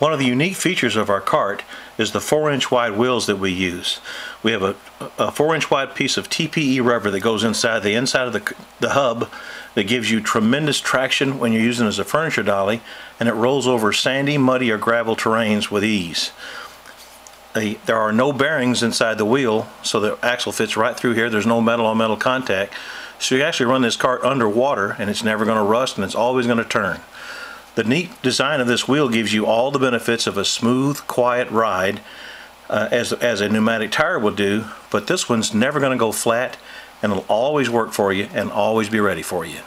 One of the unique features of our cart is the 4 inch wide wheels that we use. We have a, a 4 inch wide piece of TPE rubber that goes inside the inside of the, the hub that gives you tremendous traction when you're using it as a furniture dolly and it rolls over sandy, muddy or gravel terrains with ease. A, there are no bearings inside the wheel so the axle fits right through here. There's no metal on metal contact. So you actually run this cart underwater and it's never going to rust and it's always going to turn. The neat design of this wheel gives you all the benefits of a smooth, quiet ride uh, as, as a pneumatic tire will do, but this one's never going to go flat and it'll always work for you and always be ready for you.